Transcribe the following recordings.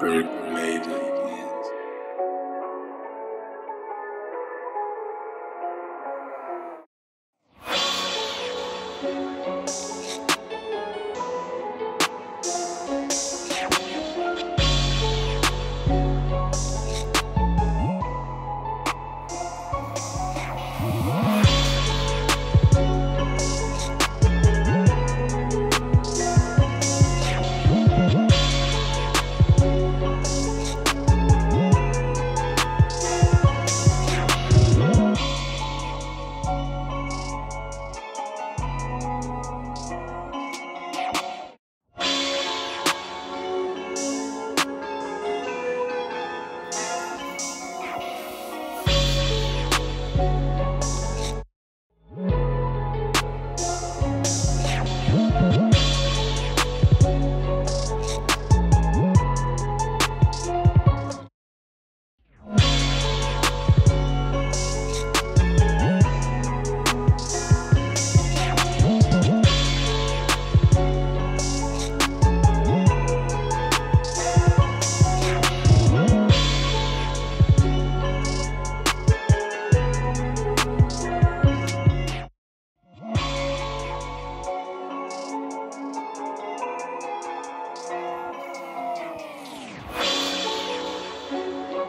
Bird Maiden.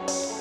Bye.